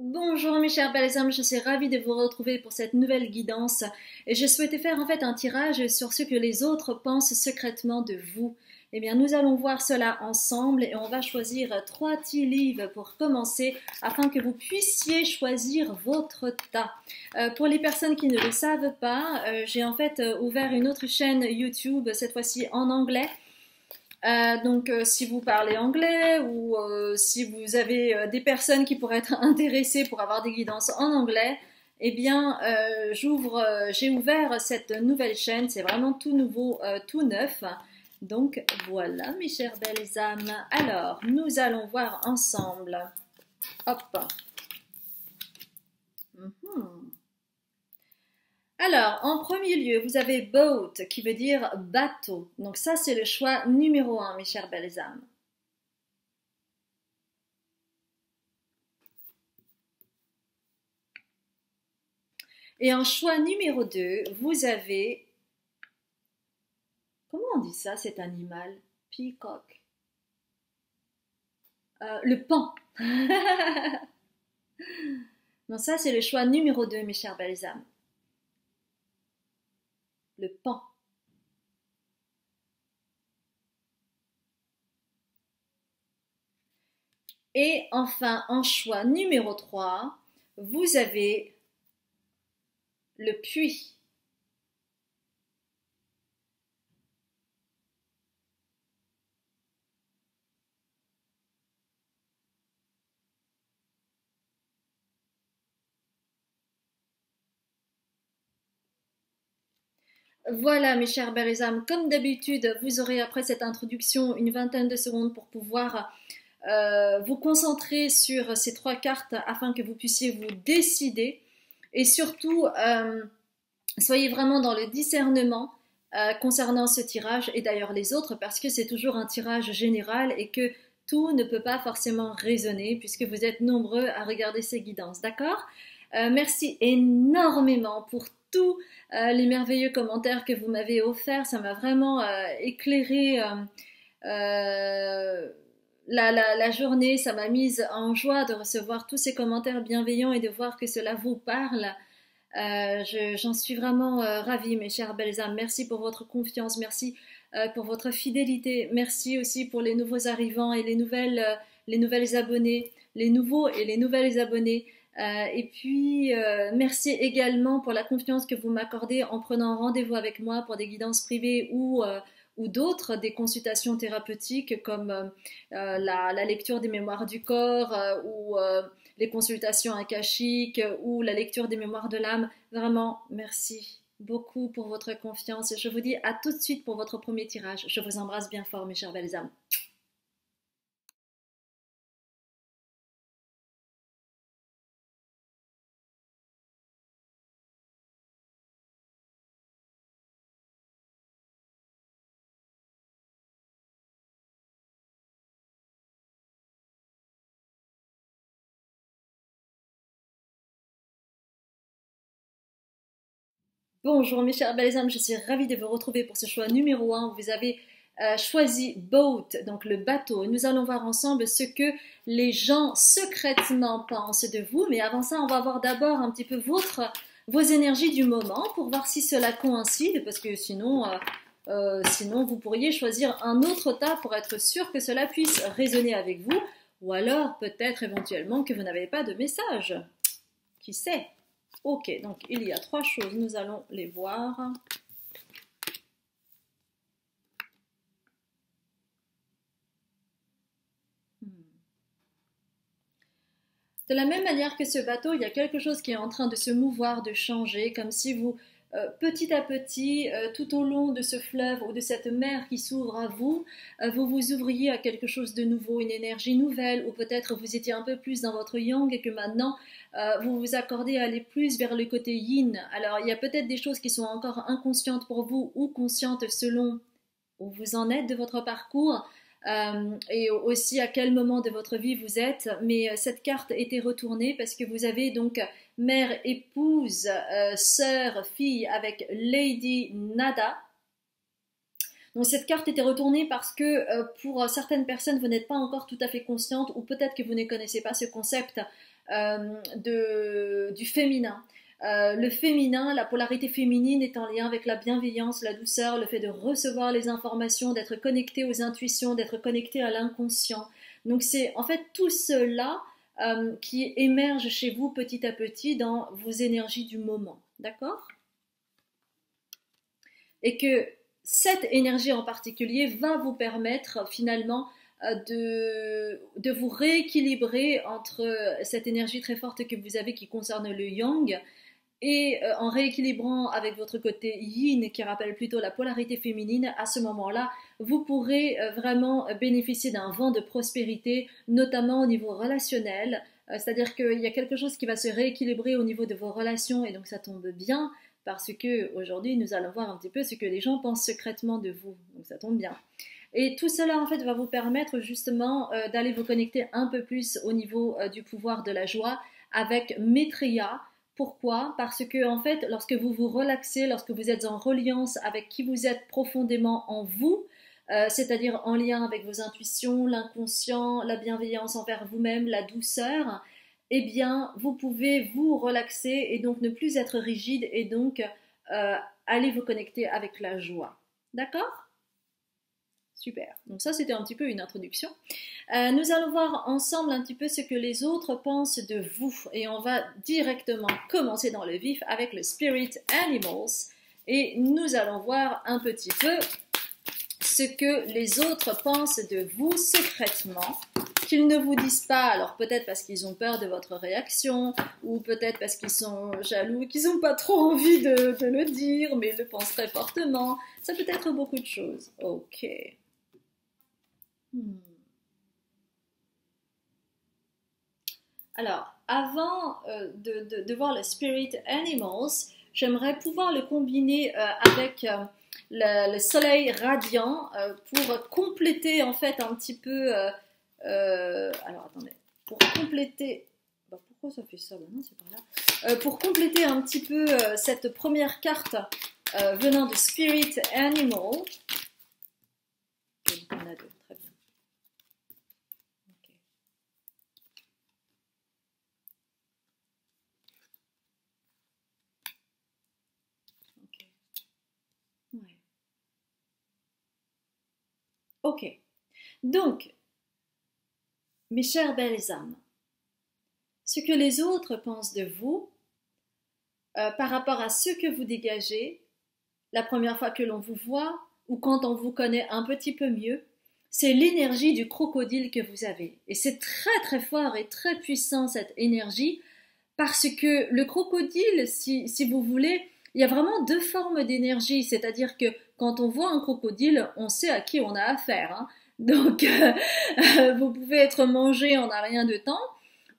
Bonjour mes chers belles âmes, je suis ravie de vous retrouver pour cette nouvelle guidance et je souhaitais faire en fait un tirage sur ce que les autres pensent secrètement de vous. Eh bien, nous allons voir cela ensemble et on va choisir trois tea leaves pour commencer afin que vous puissiez choisir votre tas. Euh, pour les personnes qui ne le savent pas, euh, j'ai en fait ouvert une autre chaîne YouTube, cette fois-ci en anglais. Euh, donc, euh, si vous parlez anglais ou euh, si vous avez des personnes qui pourraient être intéressées pour avoir des guidances en anglais, eh bien, j'ouvre, j'ai ouvert cette nouvelle chaîne. C'est vraiment tout nouveau, tout neuf. Donc voilà, mes chères belles âmes. Alors, nous allons voir ensemble. Hop. Mhm. Alors, en premier lieu, vous avez boat qui veut dire bateau. Donc ça, c'est le choix numéro un, mes chères belles âmes. Et en choix numéro 2, vous avez... Comment on dit ça, cet animal? Peacock. Euh, le pan. non, ça, c'est le choix numéro 2, mes chères belles âmes pan. Et enfin, en choix numéro 3, vous avez le puits. Voilà, mes chers âmes, comme d'habitude, vous aurez après cette introduction une vingtaine de secondes pour pouvoir euh, vous concentrer sur ces trois cartes afin que vous puissiez vous décider. Et surtout, euh, soyez vraiment dans le discernement euh, concernant ce tirage et d'ailleurs les autres, parce que c'est toujours un tirage général et que tout ne peut pas forcément résonner puisque vous êtes nombreux à regarder ces guidances. D'accord? Merci énormément pour euh, les merveilleux commentaires que vous m'avez offerts. Ça m'a vraiment euh, éclairé euh, la, journée. Ça m'a mise en joie de recevoir tous ces commentaires bienveillants et de voir que cela vous parle. J'en suis vraiment ravie, mes chères belles âmes. Merci pour votre confiance. Merci pour votre fidélité. Merci aussi pour les nouveaux arrivants et les nouvelles, les nouvelles abonnés, les nouveaux et les nouvelles abonnés. Euh, et puis, euh, merci également pour la confiance que vous m'accordez en prenant rendez-vous avec moi pour des guidances privées ou, euh, d'autres, des consultations thérapeutiques comme la, lecture des mémoires du corps ou les consultations akashiques ou la lecture des mémoires de l'âme. Vraiment, merci beaucoup pour votre confiance et je vous dis à tout de suite pour votre premier tirage. Je vous embrasse bien fort, mes chères belles âmes. Bonjour mes chers belles âmes, je suis ravie de vous retrouver pour ce choix numéro 1 vous avez euh, choisi boat, donc le bateau. Nous allons voir ensemble ce que les gens secrètement pensent de vous, mais avant ça, on va voir d'abord un petit peu votre, vos énergies du moment pour voir si cela coïncide, parce que sinon, euh, euh, sinon vous pourriez choisir un autre tas pour être sûr que cela puisse résonner avec vous, ou alors peut-être éventuellement que vous n'avez pas de message. Qui sait? Ok, donc il y a trois choses, nous allons les voir. De la même manière que ce bateau, il y a quelque chose qui est en train de se mouvoir, de changer, comme si vous euh, petit à petit, euh, tout au long de ce fleuve ou de cette mer qui s'ouvre à vous, euh, vous vous ouvriez à quelque chose de nouveau, une énergie nouvelle, ou peut-être vous étiez un peu plus dans votre yang et que maintenant vous vous accordez à aller plus vers le côté yin. Alors il y a peut-être des choses qui sont encore inconscientes pour vous ou conscientes selon où vous en êtes de votre parcours. Et aussi à quel moment de votre vie vous êtes. Mais cette carte était retournée parce que vous avez donc mère, épouse, euh, sœur, fille avec Lady Nada. Donc cette carte était retournée parce que pour certaines personnes, vous n'êtes pas encore tout à fait consciente ou peut-être que vous ne connaissez pas ce concept du féminin. Euh, le féminin, la polarité féminine est en lien avec la bienveillance, la douceur, le fait de recevoir les informations, d'être connecté aux intuitions, d'être connecté à l'inconscient. Donc c'est en fait tout cela euh, qui émerge chez vous petit à petit dans vos énergies du moment. D'accord? Et que cette énergie en particulier va vous permettre finalement euh, de, de, vous rééquilibrer entre cette énergie très forte que vous avez qui concerne le yang et euh, en rééquilibrant avec votre côté yin, qui rappelle plutôt la polarité féminine, à ce moment-là, vous pourrez euh, vraiment bénéficier d'un vent de prospérité, notamment au niveau relationnel. Euh, c'est-à-dire qu'il y a quelque chose qui va se rééquilibrer au niveau de vos relations, et donc ça tombe bien, parce que aujourd'hui, nous allons voir un petit peu ce que les gens pensent secrètement de vous. Donc ça tombe bien. Et tout cela, en fait, va vous permettre justement d'aller vous connecter un peu plus au niveau du pouvoir de la joie avec Maitreya, pourquoi? Parce que en fait, lorsque vous vous relaxez, lorsque vous êtes en reliance avec qui vous êtes profondément en vous, euh, c'est-à-dire en lien avec vos intuitions, l'inconscient, la bienveillance envers vous-même, la douceur, eh bien, vous pouvez vous relaxer et donc ne plus être rigide et donc euh, aller vous connecter avec la joie. D'accord? Super. Donc ça, c'était un petit peu une introduction. Euh, nous allons voir ensemble un petit peu ce que les autres pensent de vous. Et on va directement commencer dans le vif avec le Spirit Animals. Et nous allons voir un petit peu ce que les autres pensent de vous secrètement, qu'ils ne vous disent pas, alors peut-être parce qu'ils ont peur de votre réaction, ou peut-être parce qu'ils sont jaloux, qu'ils n'ont pas trop envie de, de, le dire, mais le pensent très fortement. Ça peut être beaucoup de choses. Ok. Hmm. Alors, avant euh, de, voir le Spirit Animals, j'aimerais pouvoir le combiner euh, avec euh, le, soleil radiant pour compléter en fait un petit peu. alors, attendez. Pour compléter. Bah, pourquoi ça fait ça Non, c'est pas là. pour compléter un petit peu cette première carte venant de Spirit Animal. Il y en a deux. Ok. Donc, mes chères belles âmes, ce que les autres pensent de vous euh, par rapport à ce que vous dégagez, la première fois que l'on vous voit ou quand on vous connaît un petit peu mieux, c'est l'énergie du crocodile que vous avez. Et c'est très très fort et très puissant cette énergie parce que le crocodile, si, si vous voulez, il y a vraiment deux formes d'énergie, c'est-à-dire que quand on voit un crocodile, on sait à qui on a affaire. Hein. Donc, euh, vous pouvez être mangé en un rien de temps,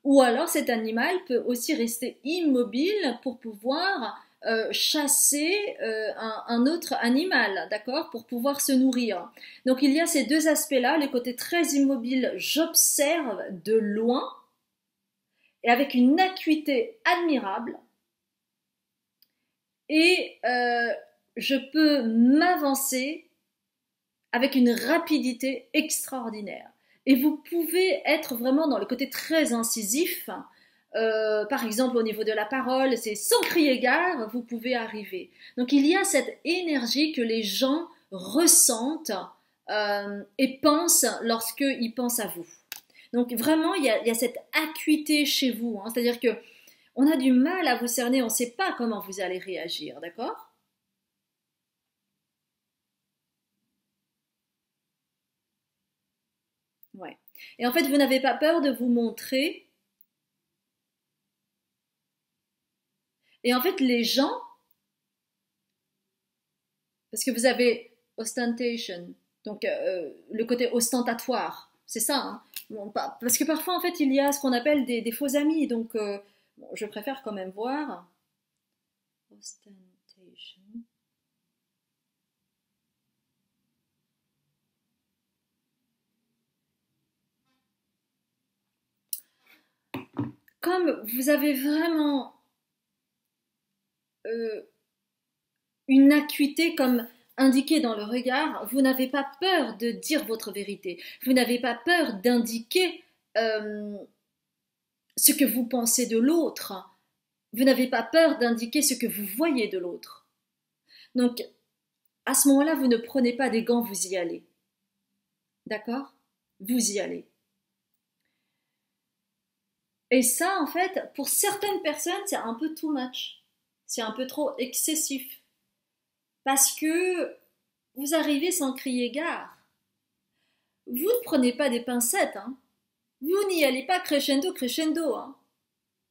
ou alors cet animal peut aussi rester immobile pour pouvoir euh, chasser euh, un, un, autre animal, d'accord, pour pouvoir se nourrir. Donc il y a ces deux aspects-là, le côté très immobile, j'observe de loin, et avec une acuité admirable, et euh, je peux m'avancer avec une rapidité extraordinaire. Et vous pouvez être vraiment dans le côté très incisif. Euh, par exemple, au niveau de la parole, c'est sans crier gare, vous pouvez arriver. Donc il y a cette énergie que les gens ressentent euh, et pensent lorsqu'ils pensent à vous. Donc vraiment, il y a, cette acuité chez vous. Hein. C'est-à-dire que on a du mal à vous cerner, on ne sait pas comment vous allez réagir, d'accord? Ouais. Et en fait, vous n'avez pas peur de vous montrer? Et en fait, les gens, parce que vous avez ostentation, donc euh, le côté ostentatoire, c'est ça. Hein? Parce que parfois, en fait, il y a ce qu'on appelle des, faux amis. Donc, euh, je préfère quand même voir. Ostentation. Comme vous avez vraiment euh, une acuité comme indiqué dans le regard, vous n'avez pas peur de dire votre vérité. Vous n'avez pas peur d'indiquer euh, ce que vous pensez de l'autre. Vous n'avez pas peur d'indiquer ce que vous voyez de l'autre. Donc, à ce moment-là, vous ne prenez pas des gants, vous y allez. D'accord? Vous y allez. Et ça, en fait, pour certaines personnes, c'est un peu too much. C'est un peu trop excessif. Parce que vous arrivez sans crier gare. Vous ne prenez pas des pincettes, hein. Vous n'y allez pas crescendo, crescendo, hein.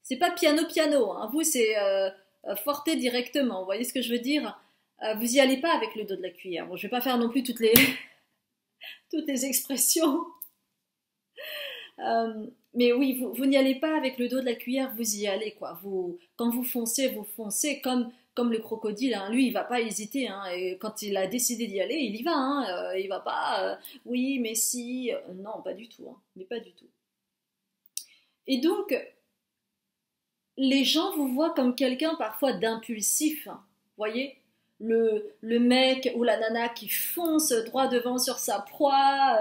C'est pas piano, piano, hein. Vous, c'est euh, euh, forte directement. Vous voyez ce que je veux dire? Euh, Vous y allez pas avec le dos de la cuillère. Bon, je vais pas faire non plus toutes les, toutes les expressions. mais oui, vous, n'y allez pas avec le dos de la cuillère, vous y allez, quoi. Quand vous foncez, vous foncez comme le crocodile, hein, lui, il va pas hésiter. Hein, quand il a décidé d'y aller, il y va. Hein, il va pas, oui, mais si, non, pas du tout. Hein, mais pas du tout. Et donc, les gens vous voient comme quelqu'un parfois d'impulsif. Hein, voyez le, le, mec ou la nana qui fonce droit devant sur sa proie,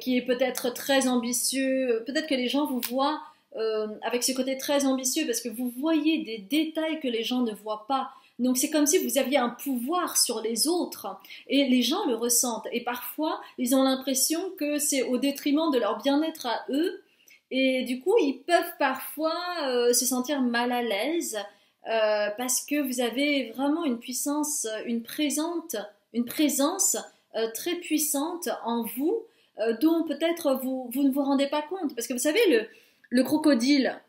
qui est peut-être très ambitieux. Peut-être que les gens vous voient avec ce côté très ambitieux parce que vous voyez des détails que les gens ne voient pas. Donc c'est comme si vous aviez un pouvoir sur les autres et les gens le ressentent. Et parfois, ils ont l'impression que c'est au détriment de leur bien-être à eux. Et du coup, ils peuvent parfois euh, se sentir mal à l'aise euh, parce que vous avez vraiment une puissance, une présence euh, très puissante en vous dont peut-être vous, ne vous rendez pas compte. Parce que vous savez, le, le crocodile,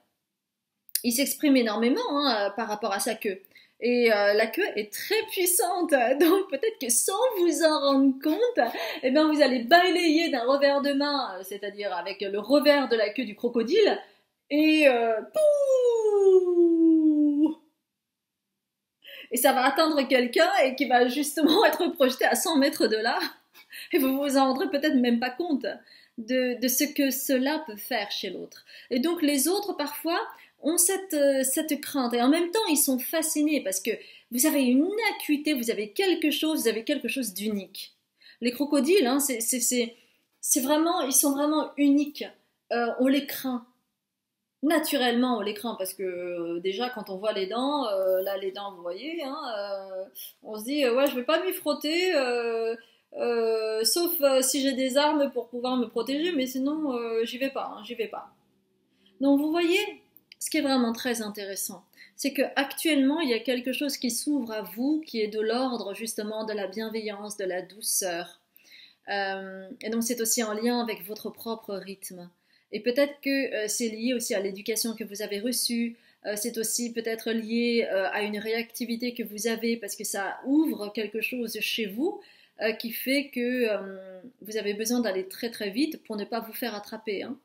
il s'exprime énormément hein, par rapport à sa queue. Et euh, la queue est très puissante, donc peut-être que sans vous en rendre compte, eh bien vous allez balayer d'un revers de main, euh, c'est-à-dire avec le revers de la queue du crocodile, et euh, et ça va atteindre quelqu'un et qui va justement être projeté à 100 mètres de là, et vous vous en rendrez peut-être même pas compte. De, ce que cela peut faire chez l'autre. Et donc les autres, parfois, ont cette, euh, cette crainte et en même temps ils sont fascinés parce que vous avez une acuité, vous avez quelque chose, vous avez quelque chose d'unique. Les crocodiles, hein, c'est vraiment, ils sont vraiment uniques. Euh, on les craint. Naturellement, on les craint parce que euh, déjà quand on voit les dents, là les dents, vous voyez, hein, on se dit ouais je vais pas m'y frotter. sauf si j'ai des armes pour pouvoir me protéger, mais sinon j'y vais pas, hein, j'y vais pas. Donc vous voyez, ce qui est vraiment très intéressant, c'est que actuellement il y a quelque chose qui s'ouvre à vous, qui est de l'ordre justement de la bienveillance, de la douceur. Euh, et donc c'est aussi en lien avec votre propre rythme. Et peut-être que euh, c'est lié aussi à l'éducation que vous avez reçue, euh, c'est aussi peut-être lié à une réactivité que vous avez parce que ça ouvre quelque chose chez vous qui fait que vous avez besoin d'aller très très vite pour ne pas vous faire attraper. Hein.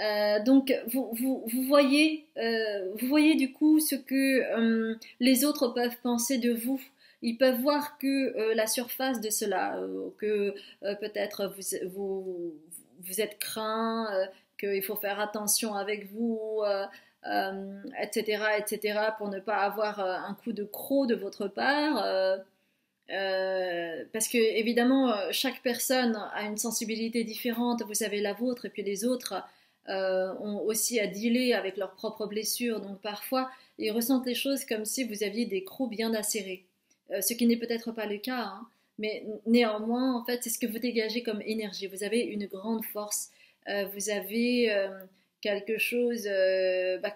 Euh, donc vous, vous, voyez, euh, vous voyez du coup ce que euh, les autres peuvent penser de vous. Ils peuvent voir que la surface de cela, que peut-être vous, vous, vous, êtes craint, qu'il faut faire attention avec vous, etc., etc., pour ne pas avoir un coup de croc de votre part. parce que évidemment, chaque personne a une sensibilité différente. Vous avez la vôtre et puis les autres euh, ont aussi à dealer avec leurs propres blessures. Donc parfois, ils ressentent les choses comme si vous aviez des crocs bien acérés. Euh, ce qui n'est peut-être pas le cas, hein. mais néanmoins, en fait, c'est ce que vous dégagez comme énergie. Vous avez une grande force. Euh, vous avez quelque chose bah,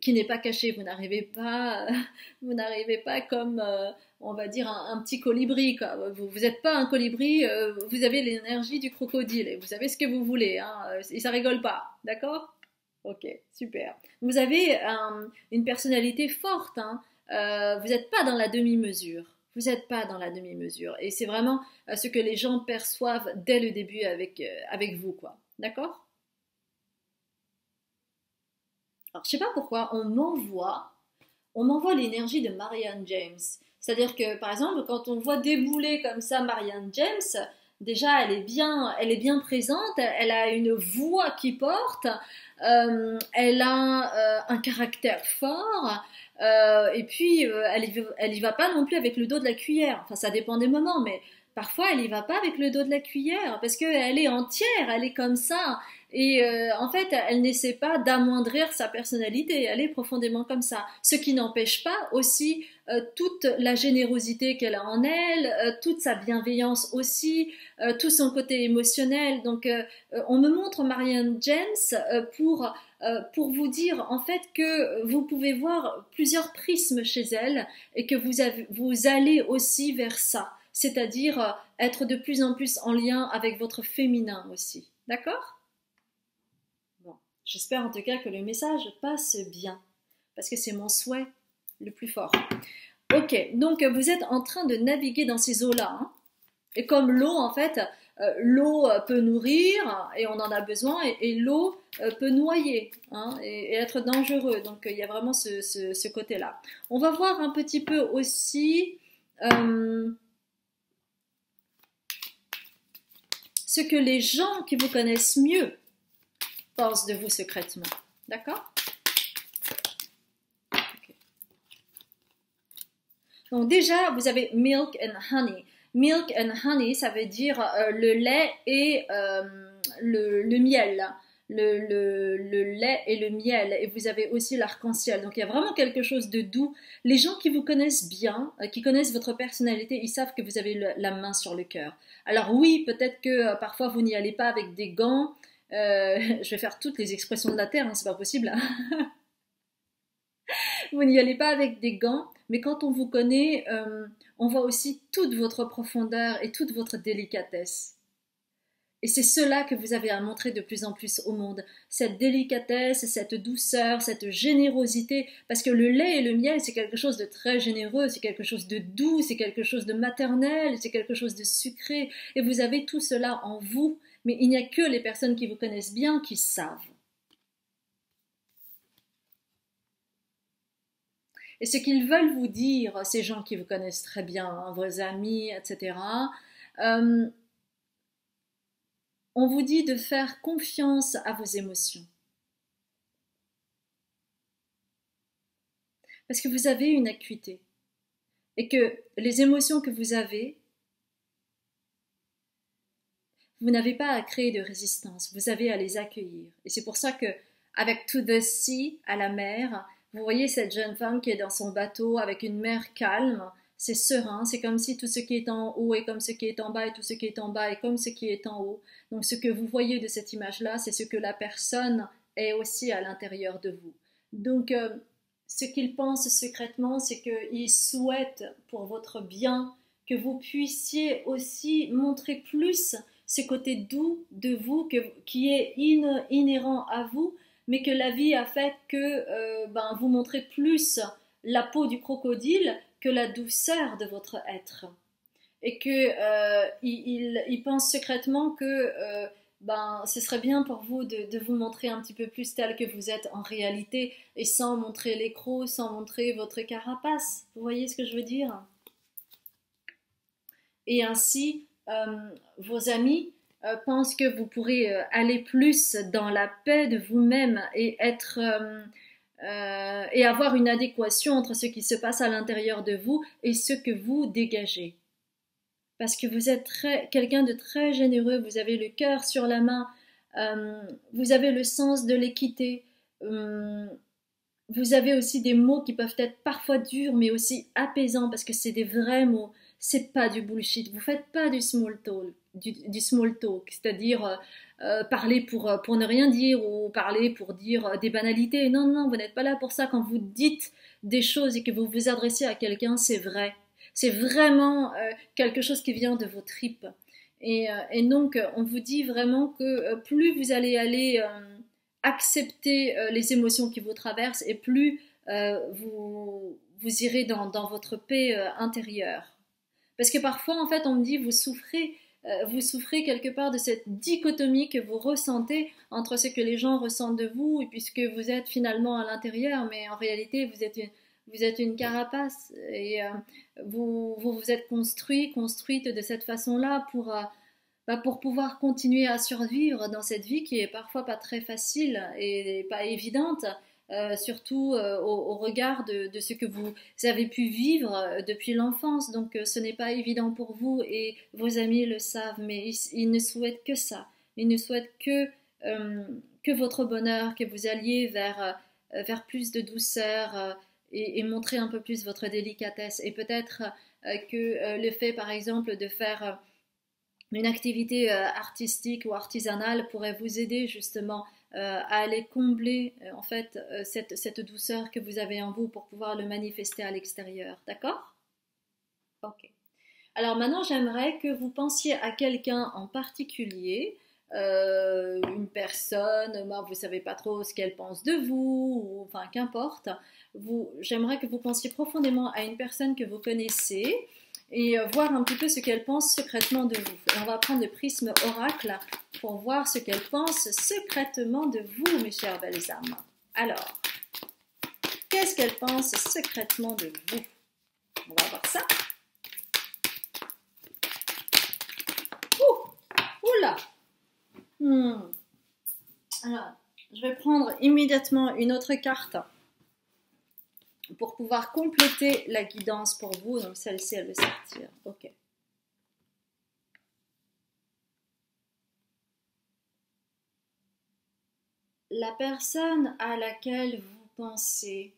qui n'est pas caché. Vous n'arrivez pas, vous n'arrivez pas comme on va dire, un, petit colibri. Quoi. Vous n'êtes pas un colibri, euh, vous avez l'énergie du crocodile et vous savez ce que vous voulez. Hein, euh, et ça rigole pas, d'accord? Ok, super. Vous avez une personnalité forte. Hein, euh, vous n'êtes pas dans la demi-mesure. Vous n'êtes pas dans la demi-mesure. Et c'est vraiment ce que les gens perçoivent dès le début avec, avec vous, quoi. D'accord? Alors, je sais pas pourquoi on m'envoie, on m'envoie l'énergie de Marianne James. C'est-à-dire que, par exemple, quand on voit débouler comme ça Marianne James, déjà, elle est bien, elle est bien présente, elle a une voix qui porte, euh, elle a euh, un caractère fort, et puis, elle, elle y va pas non plus avec le dos de la cuillère. Enfin, ça dépend des moments, mais parfois elle y va pas avec le dos de la cuillère parce qu'elle est entière, elle est comme ça. Et euh, en fait, elle n'essaie pas d'amoindrir sa personnalité, elle est profondément comme ça. Ce qui n'empêche pas aussi euh, toute la générosité qu'elle a en elle, euh, toute sa bienveillance aussi, tout son côté émotionnel. Donc, on me montre Marianne James pour pour vous dire en fait que vous pouvez voir plusieurs prismes chez elle et que vous, avez, vous allez aussi vers ça c'est-à-dire euh, être de plus en plus en lien avec votre féminin aussi. D'accord? J'espère en tout cas que le message passe bien, parce que c'est mon souhait le plus fort. Ok, donc vous êtes en train de naviguer dans ces eaux-là. Hein. et comme l'eau, en fait, euh, l'eau peut nourrir et on en a besoin, et, l'eau euh, peut noyer hein, et, être dangereux. Donc il y a vraiment ce, côté-là. On va voir un petit peu aussi ce que les gens qui vous connaissent mieux pensent de vous secrètement. D'accord Donc déjà, vous avez milk and honey. Milk and honey, ça veut dire euh, le lait et euh, le, miel. Le, lait et le miel. Et vous avez aussi l'arc-en-ciel. Donc il y a vraiment quelque chose de doux. Les gens qui vous connaissent bien, euh, qui connaissent votre personnalité, ils savent que vous avez la main sur le cœur. Alors oui, peut-être que parfois vous n'y allez pas avec des gants. Euh, je vais faire toutes les expressions de la terre, hein, c'est pas possible. Hein. vous n'y allez pas avec des gants, mais quand on vous connaît, euh, on voit aussi toute votre profondeur et toute votre délicatesse. Et c'est cela que vous avez à montrer de plus en plus au monde, cette délicatesse, cette douceur, cette générosité, parce que le lait et le miel, c'est quelque chose de très généreux, c'est quelque chose de doux, c'est quelque chose de maternel, c'est quelque chose de sucré, et vous avez tout cela en vous, mais il n'y a que les personnes qui vous connaissent bien qui savent. Et ce qu'ils veulent vous dire, ces gens qui vous connaissent très bien, hein, vos amis, etc., on vous dit de faire confiance à vos émotions. Parce que vous avez une acuité et que les émotions que vous avez, vous n'avez pas à créer de résistance, vous avez à les accueillir. Et c'est pour ça que, avec To the Sea, à la mer, vous voyez cette jeune femme qui est dans son bateau avec une mer calme, c'est serein, c'est comme si tout ce qui est en haut est comme ce qui est en bas et tout ce qui est en bas est comme ce qui est en haut. Donc ce que vous voyez de cette image-là, c'est ce que la personne est aussi à l'intérieur de vous. Donc euh, ce qu'il pense secrètement, c'est qu'il souhaite pour votre bien que vous puissiez aussi montrer plus ce côté doux de vous qui est inhérent à vous, mais que la vie a fait que euh, ben, vous montrez plus la peau du crocodile que la douceur de votre être. Et que euh, il, pense secrètement que euh, ben, ce serait bien pour vous de, vous montrer un petit peu plus tel que vous êtes en réalité et sans montrer les crocs, sans montrer votre carapace. Vous voyez ce que je veux dire? Et ainsi, vos amis pensent que vous pourrez aller plus dans la paix de vous-même et être euh, et avoir une adéquation entre ce qui se passe à l'intérieur de vous et ce que vous dégagez. Parce que vous êtes quelqu'un de très généreux, vous avez le cœur sur la main, euh, vous avez le sens de l'équité, euh, vous avez aussi des mots qui peuvent être parfois durs mais aussi apaisants parce que c'est des vrais mots, c'est pas du bullshit, vous faites pas du small talk, du small talk c'est-à-dire euh, parler pour, euh, pour ne rien dire ou parler pour dire euh, des banalités. Non, non, vous n'êtes pas là pour ça. Quand vous dites des choses et que vous vous adressez à quelqu'un, c'est vrai. C'est vraiment quelque chose qui vient de vos tripes. Et, et, donc, on vous dit vraiment que plus vous allez aller accepter les émotions qui vous traversent et plus vous, vous irez dans, dans votre paix intérieure. Parce que parfois, en fait, on me dit, vous souffrez euh, vous souffrez quelque part de cette dichotomie que vous ressentez entre ce que les gens ressentent de vous et puisque vous êtes finalement à l'intérieur, mais en réalité vous êtes une, carapace et euh, vous, vous, êtes construit, construite de cette façon-là pour, euh, bah, pour pouvoir continuer à survivre dans cette vie qui est parfois pas très facile et pas évidente, surtout au, regard de, ce que vous avez pu vivre depuis l'enfance. Donc ce n'est pas évident pour vous et vos amis le savent, mais ils, ne souhaitent que ça. Ils ne souhaitent que, que votre bonheur, que vous alliez vers, vers plus de douceur et, montrer un peu plus votre délicatesse. Et peut-être que le fait, par exemple, de faire une activité euh, artistique ou artisanale pourrait vous aider justement euh, à aller combler euh, en fait cette, cette, douceur que vous avez en vous pour pouvoir le manifester à l'extérieur. D'accord? Ok. Alors maintenant, j'aimerais que vous pensiez à quelqu'un en particulier, une personne, moi, vous savez pas trop ce qu'elle pense de vous, ou, enfin qu'importe. J'aimerais que vous pensiez profondément à une personne que vous connaissez et euh, voir un petit peu ce qu'elle pense secrètement de vous. on va prendre le prisme oracle pour voir ce qu'elle pense secrètement de vous, mes chères belles âmes. Alors, qu'est-ce qu'elle pense secrètement de vous? On va voir ça. Ouh Oula hmm. Alors, je vais prendre immédiatement une autre carte pour pouvoir compléter la guidance pour vous. Donc celle-ci, elle veut sortir. Ok. La personne à laquelle vous pensez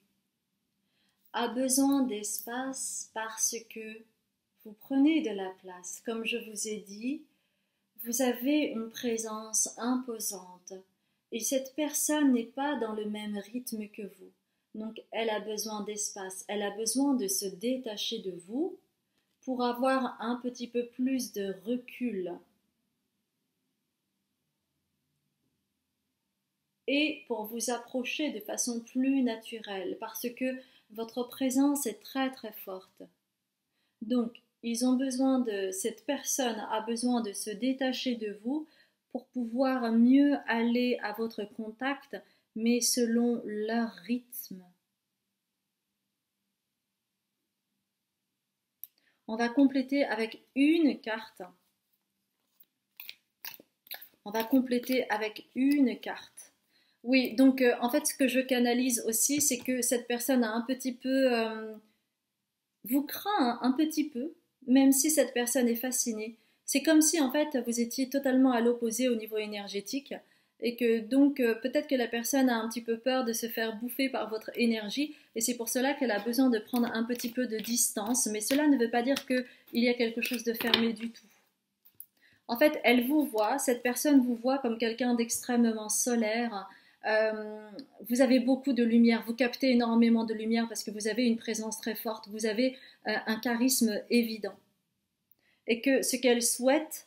a besoin d'espace parce que vous prenez de la place. Comme je vous ai dit, vous avez une présence imposante et cette personne n'est pas dans le même rythme que vous. Donc elle a besoin d'espace, elle a besoin de se détacher de vous pour avoir un petit peu plus de recul. Et pour vous approcher de façon plus naturelle, parce que votre présence est très très forte. Donc, ils ont besoin de, cette personne a besoin de se détacher de vous pour pouvoir mieux aller à votre contact mais selon leur rythme. On va compléter avec une carte. On va compléter avec une carte. Oui, donc euh, en fait, ce que je canalise aussi, c'est que cette personne a un petit peu... Euh, vous craint un petit peu, même si cette personne est fascinée. C'est comme si en fait vous étiez totalement à l'opposé au niveau énergétique et que donc euh, peut-être que la personne a un petit peu peur de se faire bouffer par votre énergie et c'est pour cela qu'elle a besoin de prendre un petit peu de distance, mais cela ne veut pas dire qu'il y a quelque chose de fermé du tout. En fait, elle vous voit, cette personne vous voit comme quelqu'un d'extrêmement solaire. Euh, vous avez beaucoup de lumière, vous captez énormément de lumière parce que vous avez une présence très forte, vous avez euh, un charisme évident. Et que ce qu'elle souhaite,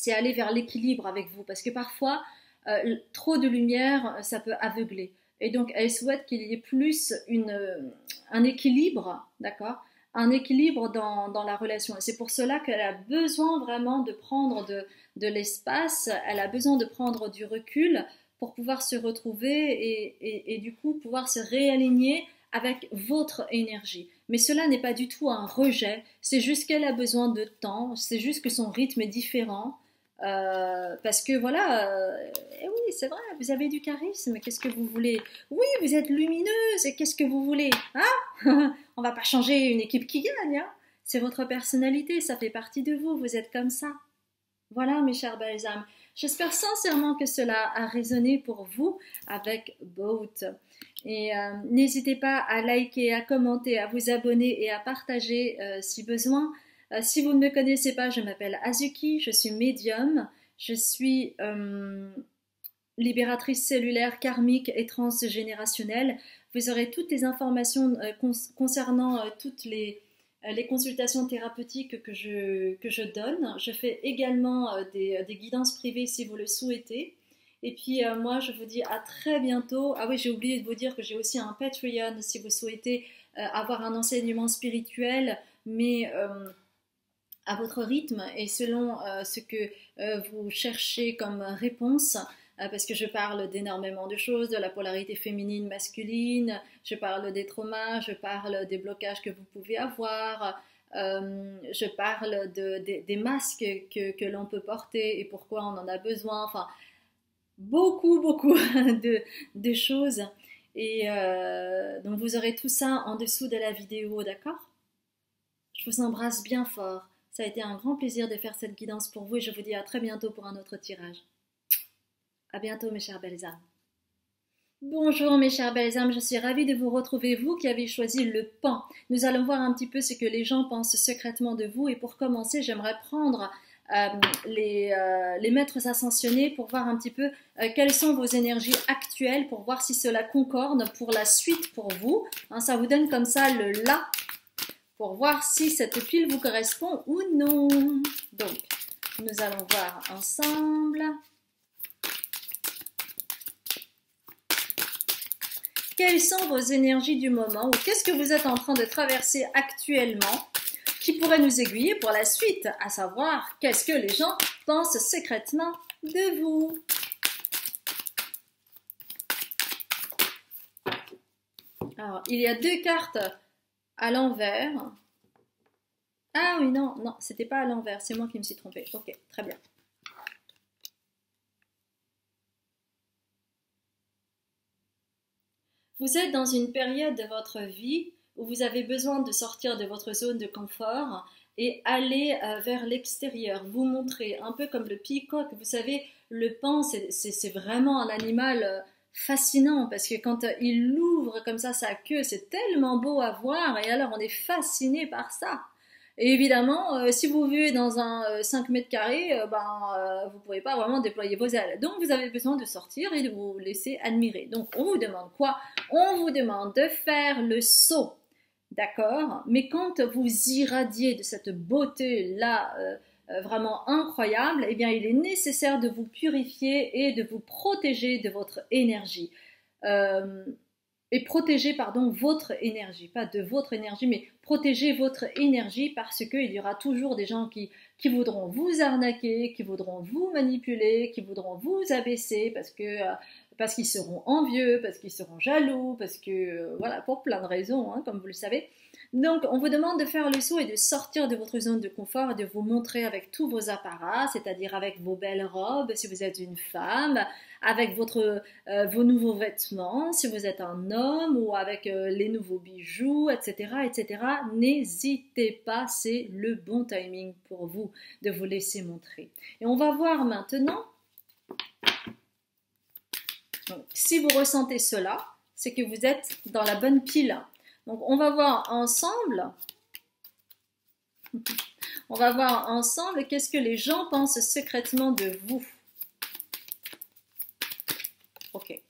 c'est aller vers l'équilibre avec vous, parce que parfois, euh, trop de lumière, euh, ça peut aveugler. Et donc, elle souhaite qu'il y ait plus une, euh, un équilibre, d'accord Un équilibre dans, dans la relation. Et c'est pour cela qu'elle a besoin vraiment de prendre de, de l'espace, elle a besoin de prendre du recul pour pouvoir se retrouver et, et, et du coup pouvoir se réaligner avec votre énergie. Mais cela n'est pas du tout un rejet, c'est juste qu'elle a besoin de temps, c'est juste que son rythme est différent euh, parce que voilà, euh, eh oui, c'est vrai, vous avez du charisme, qu'est-ce que vous voulez? Oui, vous êtes lumineuse, qu'est-ce que vous voulez? Hein? On va pas changer une équipe qui gagne, hein c'est votre personnalité, ça fait partie de vous, vous êtes comme ça. Voilà, mes chers belles âmes. J'espère sincèrement que cela a résonné pour vous avec Boat. Et euh, n'hésitez pas à liker, à commenter, à vous abonner et à partager si besoin. Euh, si vous ne me connaissez pas, je m'appelle Azuki, je suis médium, je suis euh, libératrice cellulaire karmique et transgénérationnelle. Vous aurez toutes les informations euh, concernant toutes les, consultations thérapeutiques que je, que je donne. Je fais également des, des, guidances privées si vous le souhaitez. Et puis moi, je vous dis à très bientôt. Ah oui, j'ai oublié de vous dire que j'ai aussi un Patreon si vous souhaitez avoir un enseignement spirituel, mais à votre rythme et selon euh, ce que euh, vous cherchez comme réponse euh, parce que je parle d'énormément de choses, de la polarité féminine, masculine, je parle des traumas, je parle des blocages que vous pouvez avoir, je parle de, des masques que, que l'on peut porter et pourquoi on en a besoin. Enfin, beaucoup, beaucoup de, de choses. Et donc vous aurez tout ça en dessous de la vidéo, d'accord? Je vous embrasse bien fort. Ça a été un grand plaisir de faire cette guidance pour vous et je vous dis à très bientôt pour un autre tirage. À bientôt mes chers belles âmes. Bonjour mes chers belles âmes, je suis ravie de vous retrouver, vous qui avez choisi le pan. Nous allons voir un petit peu ce que les gens pensent secrètement de vous et pour commencer, j'aimerais prendre euh, les, euh, les, maîtres ascensionnés pour voir un petit peu euh, quelles sont vos énergies actuelles, pour voir si cela concorde pour la suite pour vous. Hein, ça vous donne comme ça le là pour voir si cette pile vous correspond ou non. Donc, nous allons voir ensemble. quelles sont vos énergies du moment ou qu'est-ce que vous êtes en train de traverser actuellement qui pourrait nous aiguiller pour la suite, à savoir qu'est-ce que les gens pensent secrètement de vous? Alors, il y a deux cartes à l'envers. Ah oui, non, non, c'était pas à l'envers, c'est moi qui me suis trompée. Ok, très bien. Vous êtes dans une période de votre vie où vous avez besoin de sortir de votre zone de confort et aller euh, vers l'extérieur, vous montrer, un peu comme le peacock. Vous savez, le pan, c'est vraiment un animal euh, fascinant parce que quand euh, il ouvre comme ça sa queue, c'est tellement beau à voir et alors on est fasciné par ça. Et évidemment, euh, si vous vivez dans un 5 euh, mètres carrés, euh, ben, vous ne pourrez pas vraiment déployer vos ailes. Donc, vous avez besoin de sortir et de vous laisser admirer. Donc, on vous demande quoi? On vous demande de faire le saut. D'accord? Mais quand vous irradiez de cette beauté-là, vraiment incroyable, eh bien, il est nécessaire de vous purifier et de vous protéger de votre énergie et protéger pardon votre énergie, pas de votre énergie, mais protéger votre énergie parce qu'il y aura toujours des gens qui, qui voudront vous arnaquer, qui voudront vous manipuler, qui voudront vous abaisser parce que euh, parce qu'ils seront envieux, parce qu'ils seront jaloux, parce que euh, voilà pour plein de raisons, hein, comme vous le savez. Donc, on vous demande de faire le saut et de sortir de votre zone de confort et de vous montrer avec tous vos apparats, c'est-à-dire avec vos belles robes si vous êtes une femme, avec votre, euh, vos nouveaux vêtements si vous êtes un homme ou avec euh, les nouveaux bijoux, etc., etc. N'hésitez pas, c'est le bon timing pour vous de vous laisser montrer. Et on va voir maintenant. si vous ressentez cela, c'est que vous êtes dans la bonne pile. Donc on va voir ensemble, on va voir ensemble qu'est-ce que les gens pensent secrètement de vous. Ok.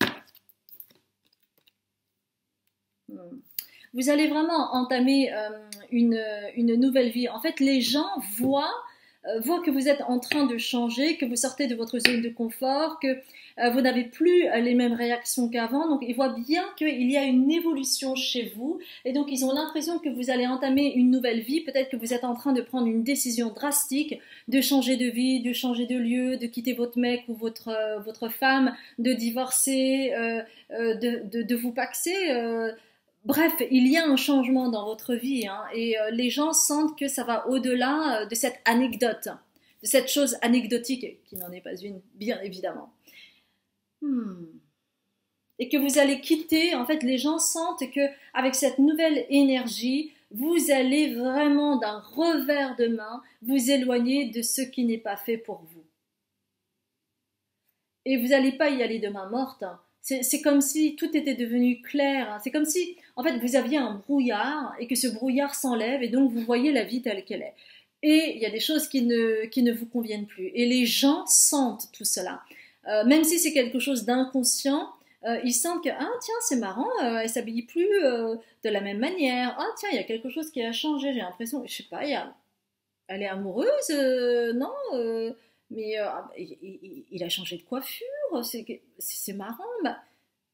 Hmm. Vous allez vraiment entamer euh, une, nouvelle vie. En fait, les gens voient voit que vous êtes en train de changer, que vous sortez de votre zone de confort, que euh, vous n'avez plus euh, les mêmes réactions qu'avant. Donc ils voient bien qu'il y a une évolution chez vous et donc ils ont l'impression que vous allez entamer une nouvelle vie. Peut-être que vous êtes en train de prendre une décision drastique, de changer de vie, de changer de lieu, de quitter votre mec ou votre, votre femme, de divorcer, de, de, de, vous paxer Bref, il y a un changement dans votre vie hein, et euh, les gens sentent que ça va au-delà euh, de cette anecdote, de cette chose anecdotique, qui n'en est pas une, bien évidemment. Hmm. Et que vous allez quitter, en fait, les gens sentent que avec cette nouvelle énergie, vous allez vraiment d'un revers de main vous éloigner de ce qui n'est pas fait pour vous. Et vous n'allez pas y aller de main morte. Hein. C'est comme si tout était devenu clair. Hein. C'est comme si, en fait, vous aviez un brouillard et que ce brouillard s'enlève et donc vous voyez la vie telle qu'elle est. Et il y a des choses qui ne, qui ne vous conviennent plus. Et les gens sentent tout cela. Euh, même si c'est quelque chose d'inconscient, euh, ils sentent que, ah tiens, c'est marrant, euh, elle s'habille plus de la même manière. Ah tiens, il y a quelque chose qui a changé. J'ai l'impression, je sais pas, y a... elle est amoureuse, non mais ah, il, a changé de coiffure, c'est marrant, bah,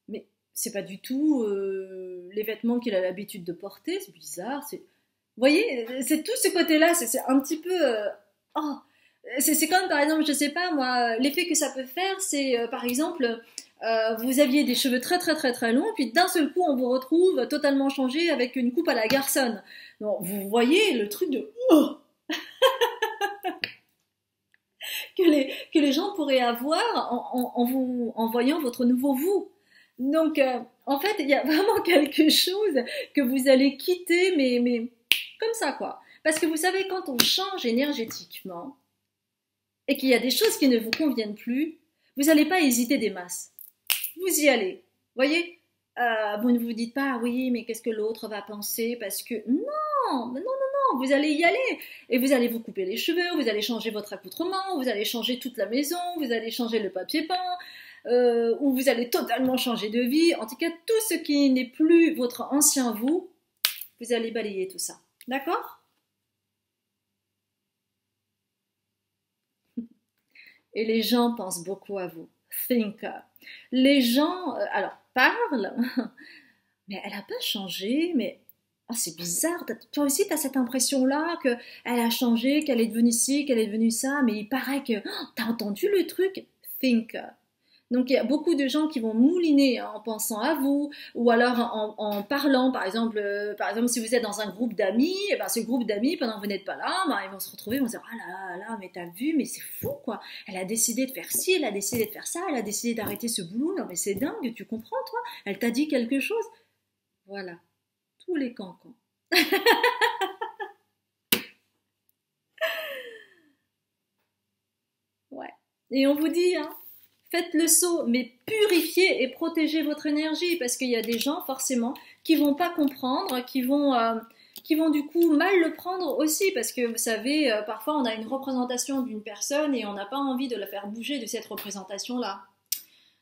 mais c'est pas du tout euh, les vêtements qu'il a l'habitude de porter, c'est bizarre. Vous voyez, c'est tout ce côté-là, c'est un petit peu. Euh, oh, c'est comme par exemple, je sais pas moi, l'effet que ça peut faire, c'est euh, par exemple. vous aviez des cheveux très très très très longs, puis d'un seul coup on vous retrouve totalement changé avec une coupe à la garçonne. Donc vous voyez le truc de oh que les, que les gens pourraient avoir en, vous, en voyant votre nouveau vous. Donc, euh, en fait, il y a vraiment quelque chose que vous allez quitter, mais, mais comme ça, quoi. Parce que vous savez, quand on change énergétiquement et qu'il y a des choses qui ne vous conviennent plus, vous n'allez pas hésiter des masses. Vous y allez. Voyez? Euh, Vous ne vous dites pas, oui, mais qu'est-ce que l'autre va penser? Parce que non, non, non, non, vous allez y aller. Et vous allez vous couper les cheveux, vous allez changer votre accoutrement, vous allez changer toute la maison, vous allez changer le papier peint, euh, ou vous allez totalement changer de vie. En tout cas, tout ce qui n'est plus votre ancien vous, vous allez balayer tout ça. D'accord? Et les gens pensent beaucoup à vous. Think. Les gens, euh, alors, parlent, mais elle n'a pas changé, mais oh, c'est bizarre. Toi aussi, tu as cette impression-là qu'elle a changé, qu'elle est devenue ci, qu'elle est devenue ça, mais il paraît que oh, tu as entendu le truc? Think. Donc il y a beaucoup de gens qui vont mouliner en pensant à vous, ou alors en, parlant, par exemple, euh, par exemple, si vous êtes dans un groupe d'amis, et eh ben ce groupe d'amis, pendant que vous n'êtes pas là, ben, ils vont se retrouver, ils vont se dire ah là là là, mais t'as vu, mais c'est fou quoi. Elle a décidé de faire ci, elle a décidé de faire ça, elle a décidé d'arrêter ce boulot, non mais c'est dingue, tu comprends toi? Elle t'a dit quelque chose. Voilà, tous les cancans. ouais. Et on vous dit, hein, faites le saut, mais purifiez et protégez votre énergie parce qu'il y a des gens forcément qui vont pas comprendre, qui vont, euh, du coup mal le prendre aussi parce que vous savez, euh, parfois on a une représentation d'une personne et on n'a pas envie de la faire bouger de cette représentation-là.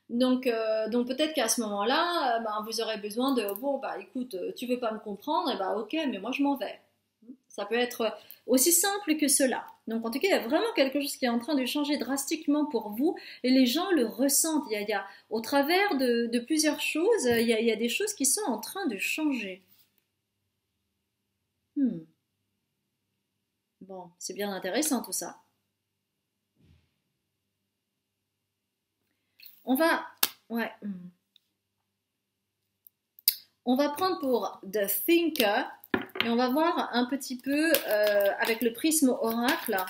Donc, euh, donc peut-être qu'à ce moment-là, ben, vous aurez besoin de bon bah écoute, tu veux pas me comprendre, et bah ok, mais moi je m'en vais. Ça peut être aussi simple que cela. Donc en tout cas, il y a vraiment quelque chose qui est en train de changer drastiquement pour vous et les gens le ressentent. Y a, au travers de, plusieurs choses, il y, a, des choses qui sont en train de changer. Hmm. Bon, c'est bien intéressant tout ça. On va... Ouais. Hmm. On va prendre pour The Thinker et on va voir un petit peu euh, avec le prisme oracle.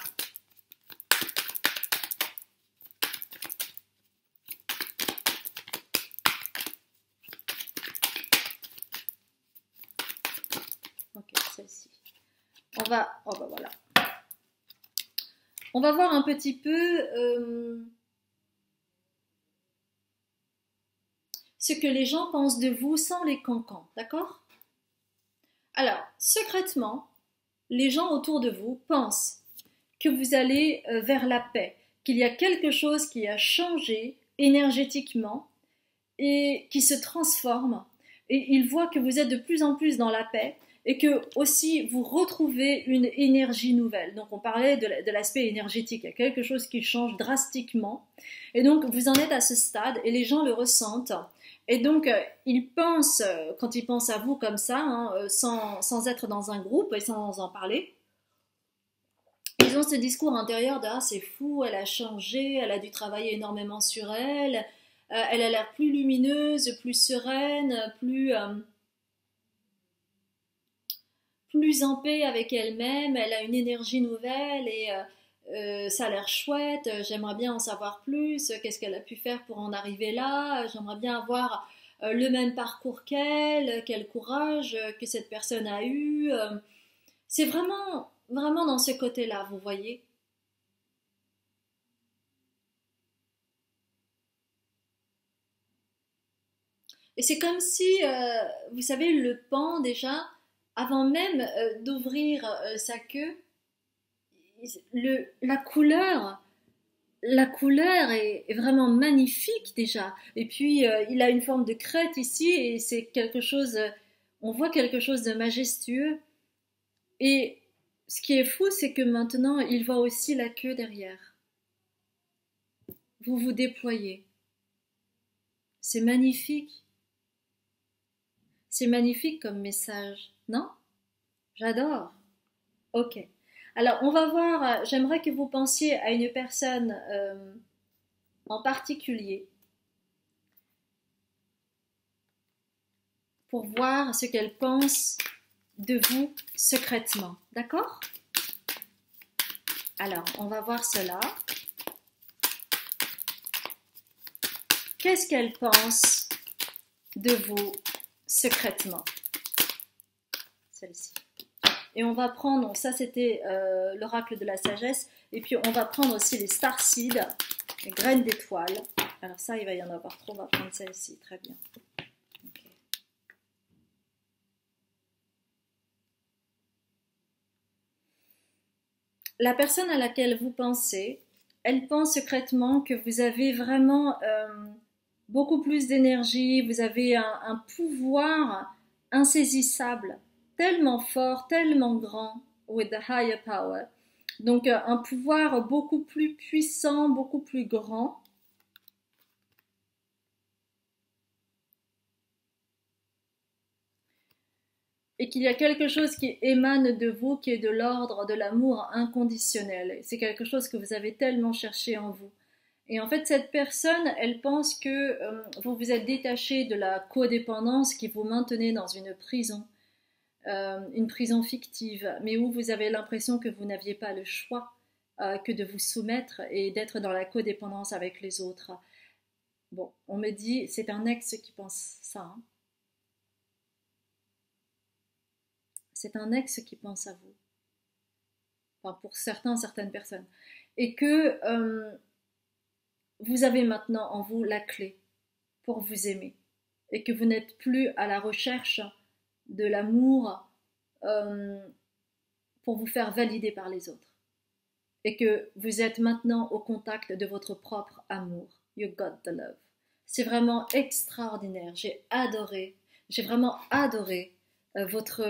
Ok, celle-ci. On va, oh bah voilà. On va voir un petit peu euh, ce que les gens pensent de vous sans les cancans, d'accord? Alors, secrètement, les gens autour de vous pensent que vous allez euh, vers la paix, qu'il y a quelque chose qui a changé énergétiquement et qui se transforme. Et ils voient que vous êtes de plus en plus dans la paix et que aussi vous retrouvez une énergie nouvelle. Donc on parlait de l'aspect énergétique, il y a quelque chose qui change drastiquement. Et donc vous en êtes à ce stade et les gens le ressentent. Et donc, euh, ils pensent, euh, quand ils pensent à vous comme ça, hein, euh, sans, sans, être dans un groupe et sans en parler, ils ont ce discours intérieur de Ah, c'est fou, elle a changé, elle a dû travailler énormément sur elle, elle a l'air plus lumineuse, plus sereine, plus, plus en paix avec elle-même, elle a une énergie nouvelle et ça a l'air chouette, euh, j'aimerais bien en savoir plus, euh, qu'est-ce qu'elle a pu faire pour en arriver là, j'aimerais bien avoir le même parcours qu'elle, quel courage que cette personne a eu. C'est vraiment, vraiment dans ce côté-là, vous voyez. Et c'est comme si, vous savez, le pan déjà, avant même d'ouvrir sa queue, la couleur, la couleur est, vraiment magnifique déjà. Et puis euh, il a une forme de crête ici et c'est quelque chose, on voit quelque chose de majestueux. Et ce qui est fou, c'est que maintenant il voit aussi la queue derrière. Vous vous déployez. C'est magnifique. C'est magnifique comme message, non? J'adore. Ok. Alors, on va voir, euh, j'aimerais que vous pensiez à une personne euh, en particulier pour voir ce qu'elle pense de vous secrètement. D'accord? Alors, on va voir cela. Qu'est-ce qu'elle pense de vous secrètement? Celle-ci. Et on va prendre, ça c'était euh, l'oracle de la sagesse, et puis on va prendre aussi les star seeds, les graines d'étoiles. Alors ça, il va y en avoir trop, on va prendre celle-ci, très bien. La personne à laquelle vous pensez, elle pense secrètement que vous avez vraiment euh, beaucoup plus d'énergie, vous avez un, pouvoir insaisissable, tellement fort, tellement grand, with higher power. Donc euh, un pouvoir beaucoup plus puissant, beaucoup plus grand. et qu'il y a quelque chose qui émane de vous qui est de l'ordre de l'amour inconditionnel. C'est quelque chose que vous avez tellement cherché en vous. Et en fait, cette personne, elle pense que euh, vous vous êtes détaché de la codépendance qui vous maintenait dans une prison, une prison fictive, mais où vous avez l'impression que vous n'aviez pas le choix euh, que de vous soumettre et d'être dans la codépendance avec les autres. Bon, on me dit, c'est un ex qui pense ça. Hein. C'est un ex qui pense à vous. Enfin, pour certains, certaines personnes. Et que vous avez maintenant en vous la clé pour vous aimer et que vous n'êtes plus à la recherche de l'amour euh, pour vous faire valider par les autres et que vous êtes maintenant au contact de votre propre amour. You got the love. C'est vraiment extraordinaire. J'ai adoré, j'ai vraiment adoré euh, votre,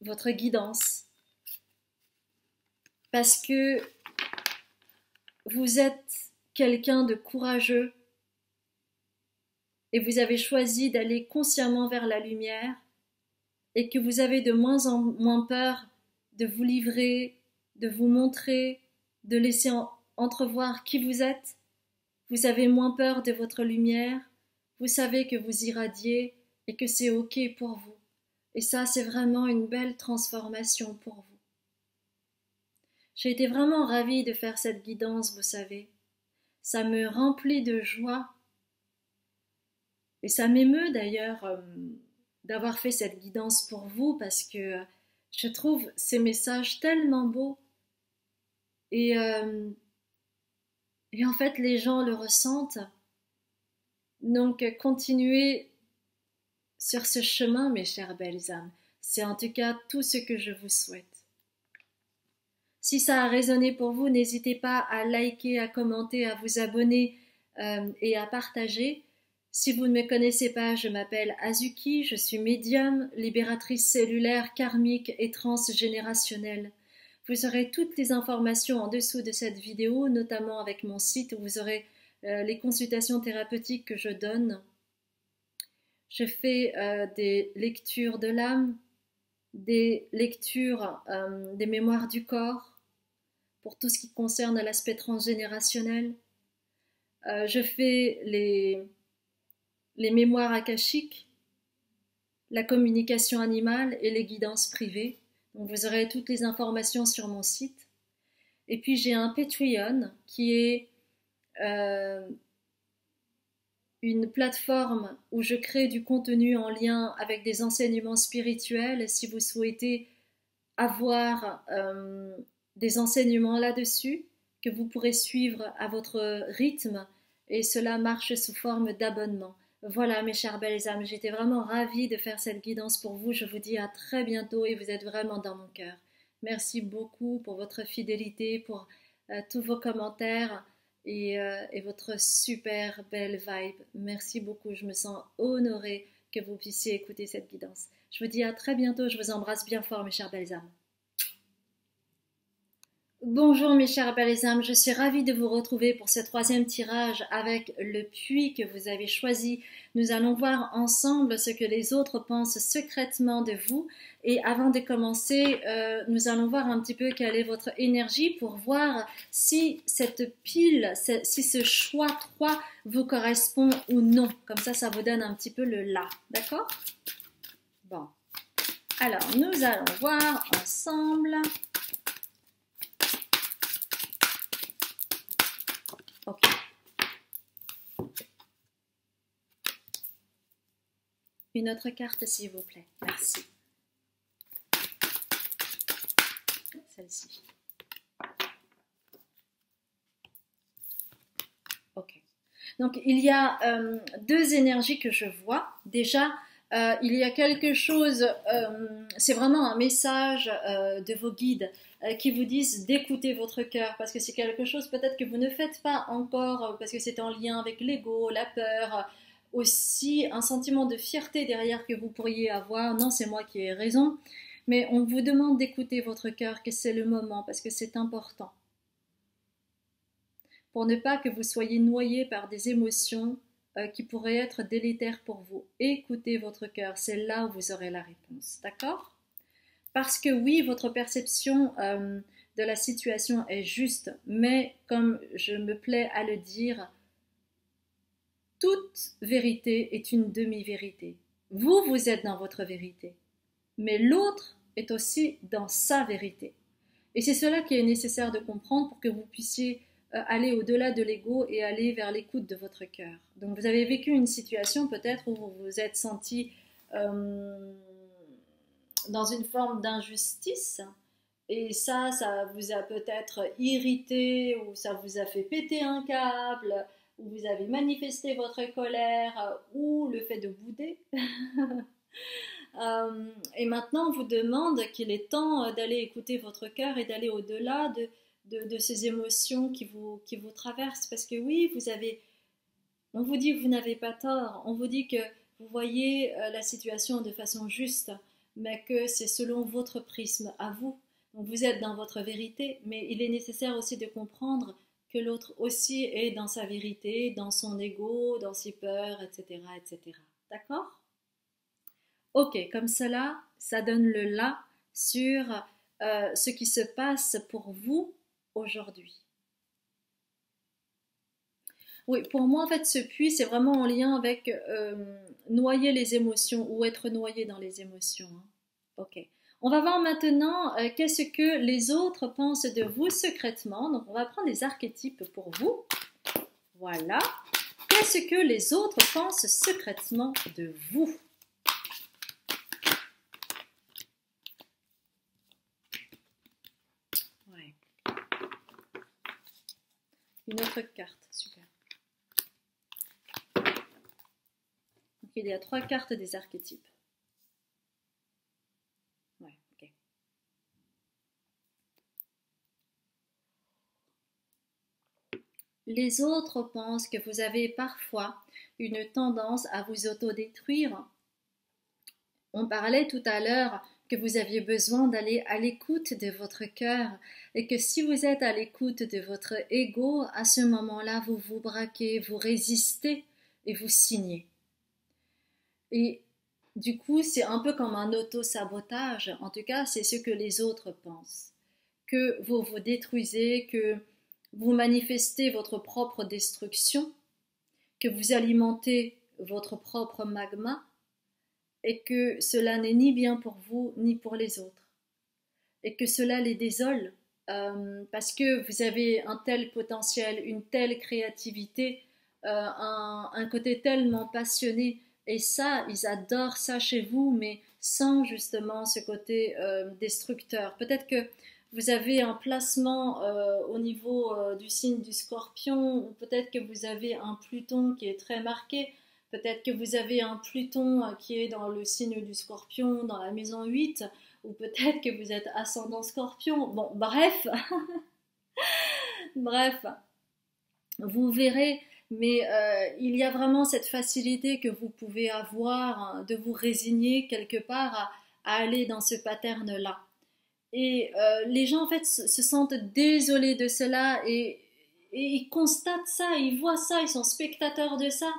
votre guidance parce que vous êtes quelqu'un de courageux et vous avez choisi d'aller consciemment vers la lumière et que vous avez de moins en moins peur de vous livrer, de vous montrer, de laisser entrevoir qui vous êtes, vous avez moins peur de votre lumière, vous savez que vous irradiez et que c'est OK pour vous. Et ça, c'est vraiment une belle transformation pour vous. J'ai été vraiment ravie de faire cette guidance, vous savez. Ça me remplit de joie. Et ça m'émeut d'ailleurs euh, d'avoir fait cette guidance pour vous parce que je trouve ces messages tellement beaux. Et, euh, et en fait, les gens le ressentent. Donc, continuez sur ce chemin, mes chères belles âmes. C'est en tout cas tout ce que je vous souhaite. Si ça a résonné pour vous, n'hésitez pas à liker, à commenter, à vous abonner euh, et à partager. Si vous ne me connaissez pas, je m'appelle Azuki, je suis médium, libératrice cellulaire, karmique et transgénérationnelle. Vous aurez toutes les informations en dessous de cette vidéo, notamment avec mon site où vous aurez euh, les consultations thérapeutiques que je donne. Je fais euh, des lectures de l'âme, des lectures des mémoires du corps, pour tout ce qui concerne l'aspect transgénérationnel. Euh, je fais les, les mémoires akashiques, la communication animale et les guidances privées. Donc vous aurez toutes les informations sur mon site. Et puis j'ai un Patreon qui est euh, une plateforme où je crée du contenu en lien avec des enseignements spirituels. Si vous souhaitez avoir euh, des enseignements là-dessus que vous pourrez suivre à votre rythme et cela marche sous forme d'abonnement. Voilà mes chères belles âmes, j'étais vraiment ravie de faire cette guidance pour vous. Je vous dis à très bientôt et vous êtes vraiment dans mon cœur. Merci beaucoup pour votre fidélité, pour euh, tous vos commentaires et, euh, et, votre super belle vibe. Merci beaucoup, je me sens honorée que vous puissiez écouter cette guidance. Je vous dis à très bientôt, je vous embrasse bien fort mes chères belles âmes. Bonjour mes chers belles âmes, je suis ravie de vous retrouver pour ce troisième tirage avec le puits que vous avez choisi. Nous allons voir ensemble ce que les autres pensent secrètement de vous. Et avant de commencer, euh, nous allons voir un petit peu quelle est votre énergie pour voir si cette pile, si ce choix 3 vous correspond ou non. Comme ça, ça vous donne un petit peu le là. D'accord? Bon. Alors, nous allons voir ensemble. Une autre carte, s'il vous plaît. Merci. Celle-ci. Ok. Donc, il y a euh, deux énergies que je vois. Déjà, euh, il y a quelque chose, euh, c'est vraiment un message de vos guides qui vous disent d'écouter votre cœur parce que c'est quelque chose peut-être que vous ne faites pas encore parce que c'est en lien avec l'ego, la peur, aussi un sentiment de fierté derrière que vous pourriez avoir. Non, c'est moi qui ai raison. Mais on vous demande d'écouter votre cœur, que c'est le moment, parce que c'est important. Pour ne pas que vous soyez noyé par des émotions euh, qui pourraient être délétères pour vous. Écoutez votre cœur, c'est là où vous aurez la réponse. D'accord? Parce que oui, votre perception euh, de la situation est juste, mais comme je me plais à le dire, toute vérité est une demi-vérité. Vous, vous êtes dans votre vérité, mais l'autre est aussi dans sa vérité. Et c'est cela qui est nécessaire de comprendre pour que vous puissiez euh, aller au-delà de l'ego et aller vers l'écoute de votre cœur. Donc vous avez vécu une situation peut-être où vous vous êtes senti euh, dans une forme d'injustice et ça, ça vous a peut-être irrité ou ça vous a fait péter un câble où vous avez manifesté votre colère ou le fait de bouder. Euh, et maintenant, on vous demande qu'il est temps euh, d'aller écouter votre cœur et d'aller au-delà de, de, ces émotions qui vous, qui vous traversent. Parce que oui, vous avez, on vous dit que vous n'avez pas tort, on vous dit que vous voyez euh, la situation de façon juste, mais que c'est selon votre prisme à vous. Donc vous êtes dans votre vérité, mais il est nécessaire aussi de comprendre que l'autre aussi est dans sa vérité, dans son ego, dans ses peurs, etc. etc. D'accord? Ok, comme cela, ça donne le là sur euh, ce qui se passe pour vous aujourd'hui. Oui, pour moi, en fait, ce puits, c'est vraiment en lien avec euh, noyer les émotions ou être noyé dans les émotions. Hein. Ok. On va voir maintenant euh, qu'est-ce que les autres pensent de vous secrètement. Donc, on va prendre des archétypes pour vous. Voilà. Qu'est-ce que les autres pensent secrètement de vous ouais. Une autre carte, super. Donc, il y a trois cartes des archétypes. Les autres pensent que vous avez parfois une tendance à vous autodétruire. On parlait tout à l'heure que vous aviez besoin d'aller à l'écoute de votre cœur et que si vous êtes à l'écoute de votre ego, à ce moment-là, vous vous braquez, vous résistez et vous signez. Et du coup, c'est un peu comme un auto-sabotage. En tout cas, c'est ce que les autres pensent. Que vous vous détruisez, que vous manifestez votre propre destruction, que vous alimentez votre propre magma, et que cela n'est ni bien pour vous ni pour les autres, et que cela les désole, euh, parce que vous avez un tel potentiel, une telle créativité, euh, un, côté tellement passionné, et ça, ils adorent ça chez vous, mais sans justement ce côté euh, destructeur. Peut-être que vous avez un placement au niveau du signe du scorpion, ou peut-être que vous avez un Pluton qui est très marqué, peut-être que vous avez un Pluton euh, qui est dans le signe du scorpion, dans la maison 8, ou peut-être que vous êtes ascendant scorpion. Bon, bref, bref, vous verrez, mais il y a vraiment cette facilité que vous pouvez avoir hein, de vous résigner quelque part à aller dans ce pattern-là. Et euh, les gens, en fait, se, sentent désolés de cela et, ils constatent ça, ils voient ça, ils sont spectateurs de ça.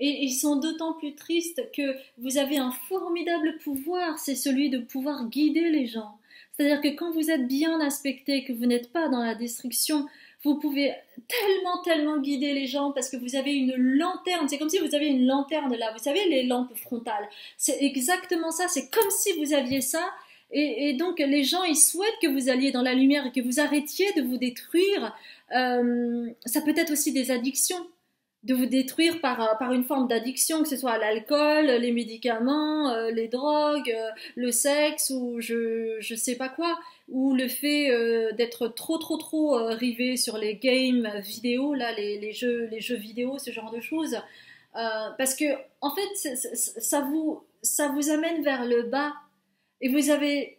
Et ils sont d'autant plus tristes que vous avez un formidable pouvoir, c'est celui de pouvoir guider les gens. C'est-à-dire que quand vous êtes bien aspecté, que vous n'êtes pas dans la destruction, vous pouvez tellement, tellement guider les gens parce que vous avez une lanterne. C'est comme si vous aviez une lanterne là. Vous savez, les lampes frontales. C'est exactement ça. C'est comme si vous aviez ça Et, donc les gens, ils souhaitent que vous alliez dans la lumière et que vous arrêtiez de vous détruire. Euh, ça peut être aussi des addictions, de vous détruire par, par une forme d'addiction, que ce soit l'alcool, les médicaments, euh, les drogues, euh, le sexe ou je je sais pas quoi, ou le fait d'être trop trop trop rivé sur les games vidéo, là les, les, jeux les jeux vidéo, ce genre de choses. parce que en fait ça vous ça vous amène vers le bas et vous avez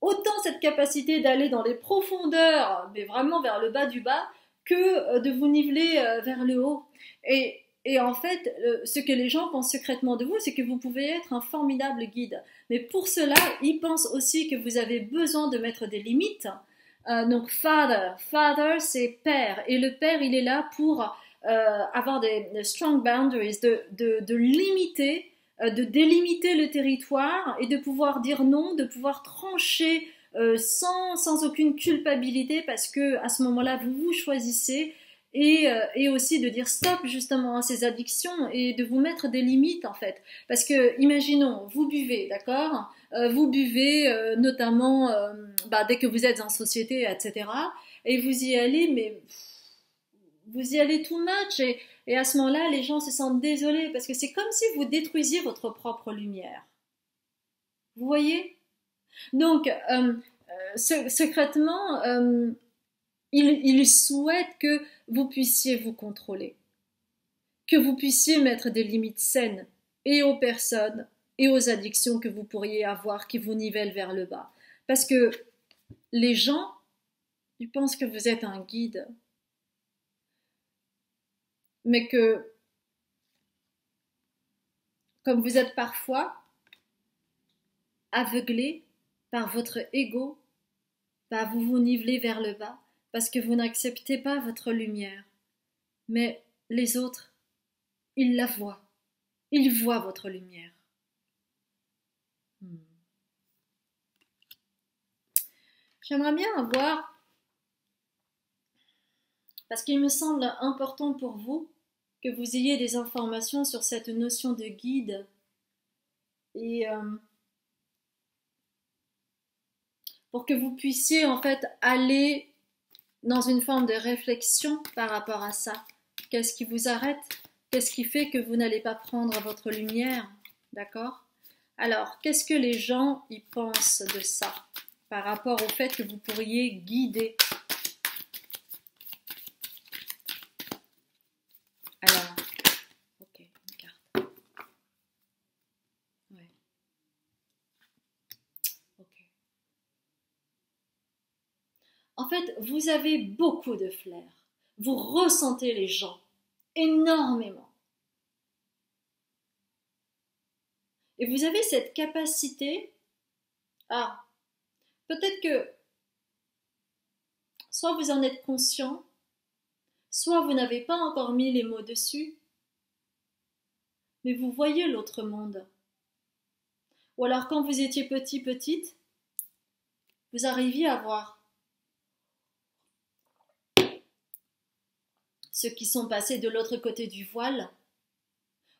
autant cette capacité d'aller dans les profondeurs, mais vraiment vers le bas du bas, que euh, de vous niveler euh, vers le haut. Et, en fait, ce que les gens pensent secrètement de vous, c'est que vous pouvez être un formidable guide. Mais pour cela, ils pensent aussi que vous avez besoin de mettre des limites. Euh, donc, father, father, c'est père. Et le père, il est là pour avoir des, strong boundaries, de, limiter euh, de délimiter le territoire et de pouvoir dire non, de pouvoir trancher euh, sans, sans aucune culpabilité parce que à ce moment-là, vous vous choisissez et, euh, et, aussi de dire stop justement à ces addictions et de vous mettre des limites en fait. Parce que imaginons, vous buvez, d'accord Vous buvez notamment bah, dès que vous êtes en société, etc. Et vous y allez, mais vous y allez much et, et à ce moment-là, les gens se sentent désolés parce que c'est comme si vous détruisiez votre propre lumière. Vous voyez? Donc, euh, euh, secrètement, euh, il, il souhaite que vous puissiez vous contrôler, que vous puissiez mettre des limites saines et aux personnes et aux addictions que vous pourriez avoir qui vous nivellent vers le bas. Parce que les gens, ils pensent que vous êtes un guide, mais que, comme vous êtes parfois aveuglé par votre ego, bah vous vous nivelez vers le bas parce que vous n'acceptez pas votre lumière. Mais les autres, ils la voient, ils voient votre lumière. Hmm. J'aimerais bien avoir parce qu'il me semble important pour vous que vous ayez des informations sur cette notion de guide et euh, pour que vous puissiez en fait aller dans une forme de réflexion par rapport à ça. Qu'est-ce qui vous arrête? Qu'est-ce qui fait que vous n'allez pas prendre votre lumière? D'accord? Alors, qu'est-ce que les gens y pensent de ça par rapport au fait que vous pourriez guider En fait, vous avez beaucoup de flair. Vous ressentez les gens énormément. Et vous avez cette capacité à... Peut-être que soit vous en êtes conscient, soit vous n'avez pas encore mis les mots dessus, mais vous voyez l'autre monde. Ou alors quand vous étiez petit, petite, vous arriviez à voir ceux qui sont passés de l'autre côté du voile,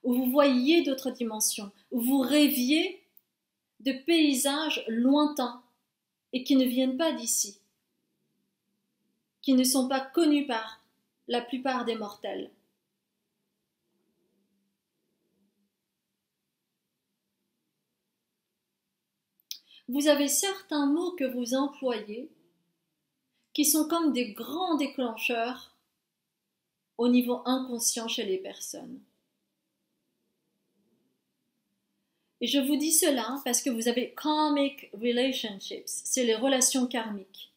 où vous voyiez d'autres dimensions, où vous rêviez de paysages lointains et qui ne viennent pas d'ici, qui ne sont pas connus par la plupart des mortels. Vous avez certains mots que vous employez qui sont comme des grands déclencheurs au niveau inconscient chez les personnes. Et je vous dis cela parce que vous avez karmic relationships, c'est les relations karmiques.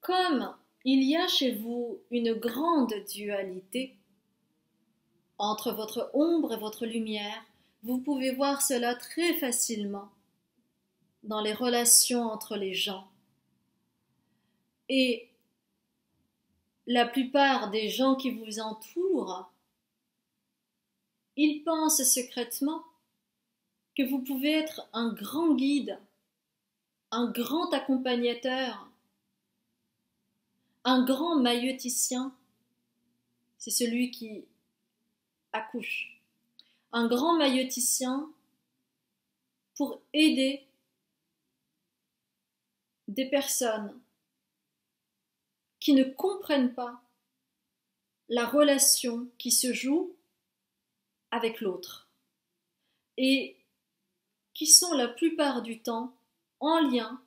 Comme il y a chez vous une grande dualité entre votre ombre et votre lumière. Vous pouvez voir cela très facilement dans les relations entre les gens. Et la plupart des gens qui vous entourent, ils pensent secrètement que vous pouvez être un grand guide un grand accompagnateur, un grand maïeuticien, c'est celui qui accouche. Un grand maïeuticien pour aider des personnes qui ne comprennent pas la relation qui se joue avec l'autre et qui sont la plupart du temps en lien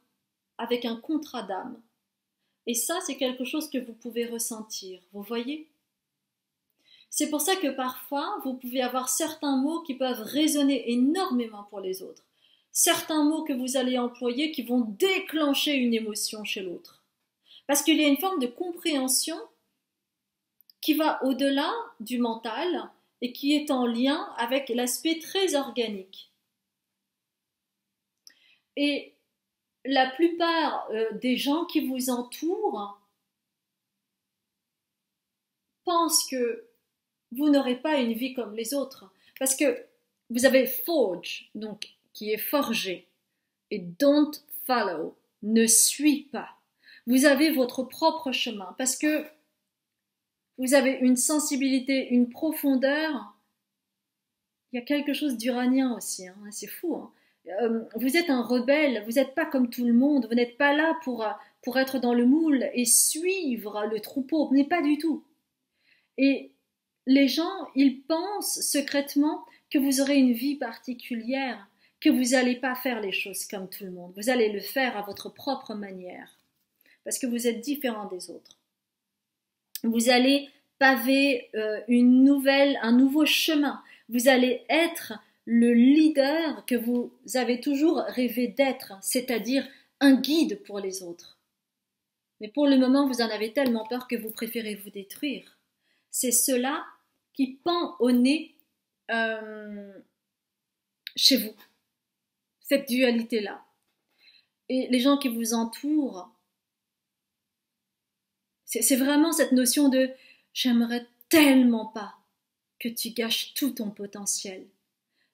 avec un contrat d'âme. Et ça, c'est quelque chose que vous pouvez ressentir, vous voyez? C'est pour ça que parfois, vous pouvez avoir certains mots qui peuvent résonner énormément pour les autres. Certains mots que vous allez employer qui vont déclencher une émotion chez l'autre. Parce qu'il y a une forme de compréhension qui va au-delà du mental et qui est en lien avec l'aspect très organique. Et la plupart euh, des gens qui vous entourent pensent que vous n'aurez pas une vie comme les autres. Parce que vous avez forge, donc qui est forgé, et don't follow, ne suis pas. Vous avez votre propre chemin parce que vous avez une sensibilité, une profondeur. Il y a quelque chose d'uranien aussi, hein. c'est fou. Hein. Euh, vous êtes un rebelle, vous n'êtes pas comme tout le monde, vous n'êtes pas là pour, pour être dans le moule et suivre le troupeau, n'êtes pas du tout. Et les gens, ils pensent secrètement que vous aurez une vie particulière, que vous n'allez pas faire les choses comme tout le monde, vous allez le faire à votre propre manière, parce que vous êtes différent des autres. Vous allez paver euh, une nouvelle, un nouveau chemin. Vous allez être le leader que vous avez toujours rêvé d'être, c'est-à-dire un guide pour les autres. Mais pour le moment, vous en avez tellement peur que vous préférez vous détruire. C'est cela qui pend au nez euh, chez vous, cette dualité-là. Et les gens qui vous entourent, c'est vraiment cette notion de j'aimerais tellement pas que tu gâches tout ton potentiel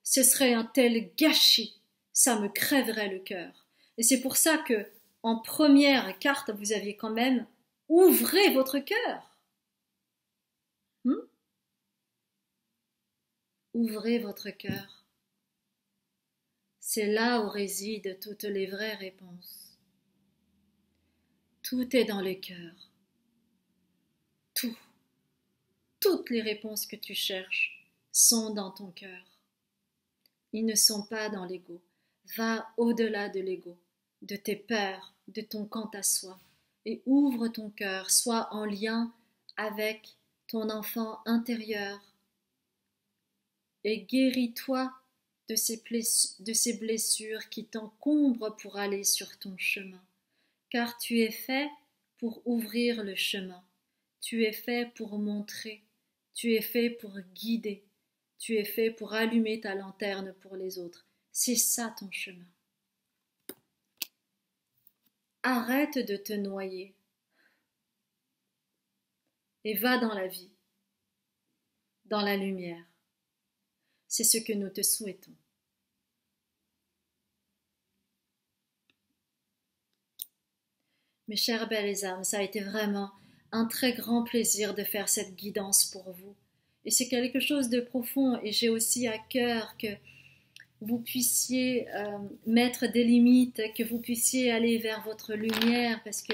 ce serait un tel gâchis, ça me crèverait le cœur. Et c'est pour ça que, en première carte, vous aviez quand même ouvrez votre cœur. Hmm? ouvrez votre cœur. C'est là où résident toutes les vraies réponses. Tout est dans le cœur. Tout. Toutes les réponses que tu cherches sont dans ton cœur. Ils ne sont pas dans l'ego. Va au-delà de l'ego, de tes peurs, de ton quant à soi, et ouvre ton cœur, sois en lien avec ton enfant intérieur, et guéris-toi de ces, de ces blessures qui t'encombrent pour aller sur ton chemin, car tu es fait pour ouvrir le chemin, tu es fait pour montrer, tu es fait pour guider, tu es fait pour allumer ta lanterne pour les autres. C'est ça ton chemin. Arrête de te noyer et va dans la vie, dans la lumière. C'est ce que nous te souhaitons. Mes chères belles âmes, ça a été vraiment un très grand plaisir de faire cette guidance pour vous. Et c'est quelque chose de profond. Et j'ai aussi à cœur que vous puissiez euh, mettre des limites, que vous puissiez aller vers votre lumière, parce que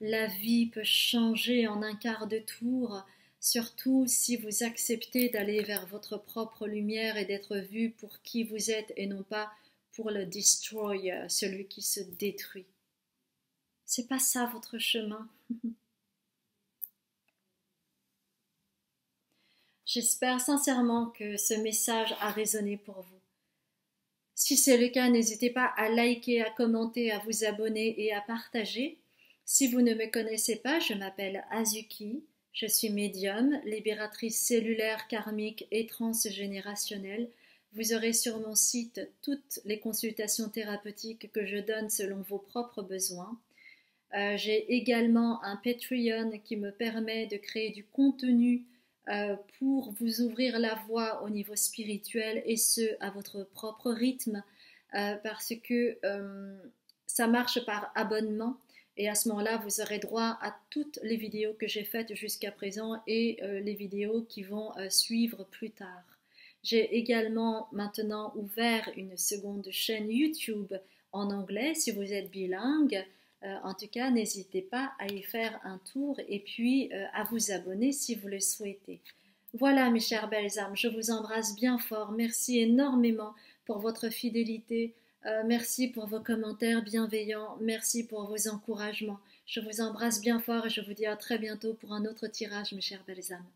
la vie peut changer en un quart de tour, surtout si vous acceptez d'aller vers votre propre lumière et d'être vu pour qui vous êtes et non pas pour le destroyer, celui qui se détruit. C'est pas ça votre chemin. J'espère sincèrement que ce message a résonné pour vous. Si c'est le cas, n'hésitez pas à liker, à commenter, à vous abonner et à partager. Si vous ne me connaissez pas, je m'appelle Azuki, je suis médium, libératrice cellulaire, karmique et transgénérationnelle. Vous aurez sur mon site toutes les consultations thérapeutiques que je donne selon vos propres besoins. Euh, j'ai également un Patreon qui me permet de créer du contenu euh, pour vous ouvrir la voie au niveau spirituel et ce à votre propre rythme euh, parce que euh, ça marche par abonnement. Et à ce moment-là, vous aurez droit à toutes les vidéos que j'ai faites jusqu'à présent et les vidéos qui vont suivre plus tard. J'ai également maintenant ouvert une seconde chaîne YouTube en anglais si vous êtes bilingue. Euh, en tout cas, n'hésitez pas à y faire un tour et puis à vous abonner si vous le souhaitez. Voilà mes chères belles âmes, je vous embrasse bien fort. Merci énormément pour votre fidélité. Euh, merci pour vos commentaires bienveillants. Merci pour vos encouragements. Je vous embrasse bien fort et je vous dis à très bientôt pour un autre tirage, mes chères belles âmes.